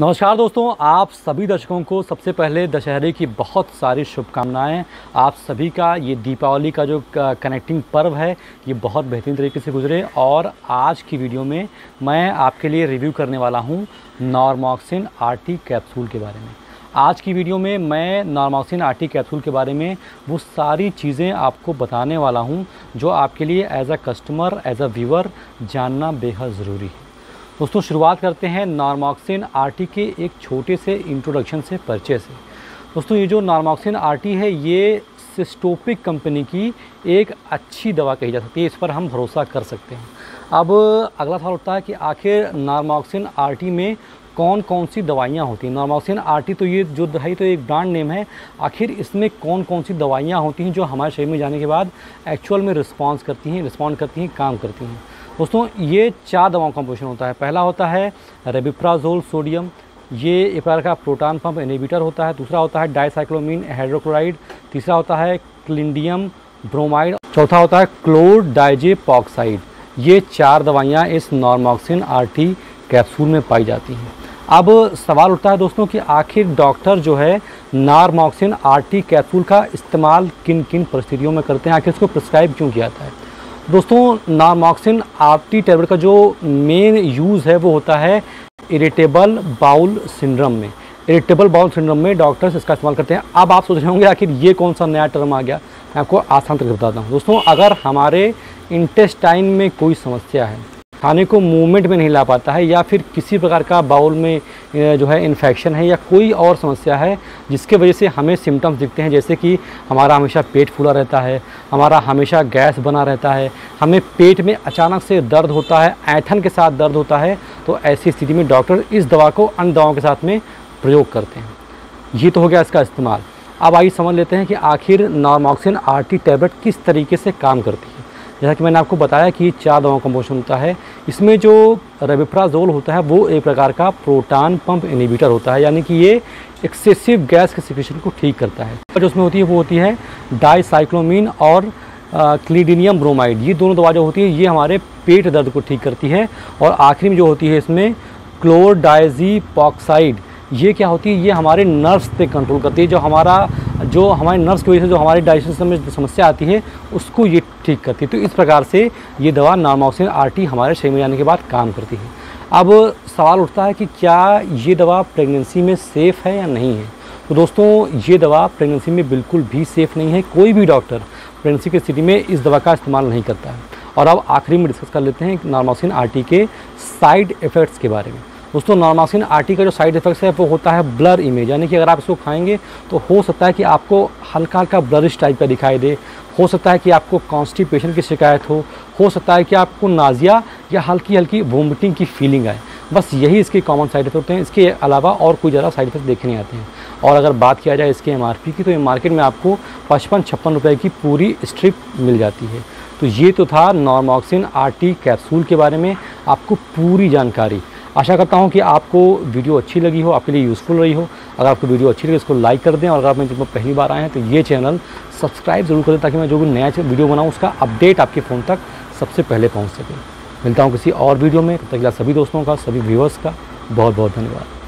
नमस्कार दोस्तों, आप सभी दर्शकों को सबसे पहले दशहरे की बहुत सारी शुभकामनाएँ। आप सभी का ये दीपावली का जो कनेक्टिंग पर्व है, ये बहुत बेहतरीन तरीके से गुजरे और आज की वीडियो में मैं आपके लिए रिव्यू करने वाला हूँ नॉर्मॉक्सिन आरटी कैप्सूल के बारे में। आज की वीडियो में मैं नॉर्मॉक्सिन आरटी कैप्सूल के बारे में वो सारी चीज़ें आपको बताने वाला हूँ जो आपके लिए as a customer as a viewer जानना बेहद ज़रूरी है। दोस्तों, शुरुआत करते हैं नॉर्मॉक्सिन आरटी के एक छोटे से इंट्रोडक्शन से परिचय से। दोस्तों, ये जो नॉर्मॉक्सिन आरटी है, ये सिस्टोपिक कंपनी की एक अच्छी दवा कही जा सकती है, इस पर हम भरोसा कर सकते हैं। अब अगला सवाल उठता है कि आखिर नॉर्मॉक्सिन आरटी में कौन कौन सी दवाइयाँ होती हैं? नॉर्मॉक्सिन आरटी तो ये जो दवाई तो एक ब्रांड नेम है। आखिर इसमें कौन कौन सी दवाइयाँ होती हैं जो हमारे शरीर में जाने के बाद एक्चुअल में रिस्पॉन्स करती हैं रिस्पॉन्ड करती हैं, काम करती हैं? दोस्तों, ये चार दवाओं का कंपोजिशन होता है। पहला होता है रेबिप्राजोल सोडियम ये एक प्रकार का प्रोटॉन पंप इनिबिटर होता है। दूसरा होता है डाइसाइक्लोमिन हाइड्रोक्लोराइड तीसरा होता है क्लिंडियम ब्रोमाइड चौथा होता है क्लोर डाइजेपॉक्साइड ये चार दवाइयाँ इस नॉर्मॉक्सिन आरटी कैप्सूल में पाई जाती हैं। अब सवाल उठता है दोस्तों कि आखिर डॉक्टर जो है नारमॉक्सिन आरटी कैप्सूल का इस्तेमाल किन किन परिस्थितियों में करते हैं? आखिर इसको प्रिस्क्राइब क्यों किया जाता है? दोस्तों नारमॉक्सिन आपटी टेबलेट का जो मेन यूज़ है, वो होता है इरिटेबल बाउल सिंड्रम में। इरिटेबल बाउल सिंड्रम में डॉक्टर्स इसका इस्तेमाल करते हैं। अब आप सोच रहे होंगे, आखिर ये कौन सा नया टर्म आ गया? मैं आपको आसान तरीके बताता हूँ। दोस्तों, अगर हमारे इंटेस्टाइन में कोई समस्या है खाने को मूवमेंट में नहीं ला पाता है या फिर किसी प्रकार का बाउल में जो है इन्फेक्शन है या कोई और समस्या है जिसके वजह से हमें सिम्टम्स दिखते हैं, जैसे कि हमारा हमेशा पेट फूला रहता है, हमारा हमेशा गैस बना रहता है, हमें पेट में अचानक से दर्द होता है, ऐठन के साथ दर्द होता है तो ऐसी स्थिति में डॉक्टर इस दवा को अन्य दवाओं के साथ में प्रयोग करते हैं। ये तो हो गया इसका इस्तेमाल। अब आइए समझ लेते हैं कि आखिर नॉर्मॉक्सिन आरटी टैबलेट किस तरीके से काम करती है। जैसा कि मैंने आपको बताया कि चार दवाओं का कंपोजिशन होता है इसमें जो रेबिप्राजोल होता है, वो एक प्रकार का प्रोटॉन पंप इनिबिटर होता है, यानी कि ये एक्सेसिव गैस के सिक्रेशन को ठीक करता है। जो उसमें होती है, वो होती है डाईसाइक्लोमिन और क्लीडिनियम ब्रोमाइड। ये दोनों दवा जो होती है, ये हमारे पेट दर्द को ठीक करती है। और आखिरी में जो होती है, इसमें क्लोरडाइजीपॉक्साइड। ये क्या होती है, ये हमारे नर्व्स पे कंट्रोल करती है, जो हमारा जो हमारे नर्व्स की वजह से, जो हमारे डाइजेशन में समस्या आती है, उसको ये ठीक करती है। तो इस प्रकार से ये दवा नार्मोक्सिन आरटी हमारे शरीर में जाने के बाद काम करती है। अब सवाल उठता है कि क्या ये दवा प्रेगनेंसी में सेफ़ है या नहीं है? तो दोस्तों, ये दवा प्रेगनेंसी में बिल्कुल भी सेफ़ नहीं है। कोई भी डॉक्टर प्रेगनेंसी की स्थिति में इस दवा का इस्तेमाल नहीं करता है। और अब आखिरी में डिस्कस कर लेते हैं नार्मोक्सिन आरटी के साइड इफ़ेक्ट्स के बारे में। दोस्तों नॉर्मासिन आरटी का जो साइड इफेक्ट्स है, वो होता है ब्लर इमेज यानी कि अगर आप इसको खाएँगे तो हो सकता है कि आपको हल्का हल्का ब्लरिश टाइप का दिखाई दे। हो सकता है कि आपको कॉन्स्टिपेशन की शिकायत हो। हो सकता है कि आपको नाजिया या हल्की हल्की वोमिटिंग की फीलिंग आए। बस यही इसके कॉमन साइड इफ़ेक्ट होते हैं। इसके अलावा और कोई ज़्यादा साइड इफ़ेक्ट देखने आते हैं। और अगर बात किया जाए इसके एमआरपी की तो ये मार्केट में आपको पचपन छप्पन रुपये की पूरी स्ट्रिप मिल जाती है। तो ये तो था नॉर्मॉक्सिन आरटी कैप्सूल के बारे में आपको पूरी जानकारी। आशा करता हूँ कि आपको वीडियो अच्छी लगी हो, आपके लिए यूज़फुल रही हो। अगर आपको वीडियो अच्छी लगी इसको लाइक कर दें और अगर आप मेरे पहली बार आए हैं तो ये चैनल सब्सक्राइब ज़रूर करें ताकि मैं जो भी नया वीडियो बनाऊँ, उसका अपडेट आपके फ़ोन तक सबसे पहले पहुँच सके। मिलता हूँ किसी और वीडियो में। तक सभी दोस्तों का, सभी व्यूवर्स का बहुत बहुत धन्यवाद।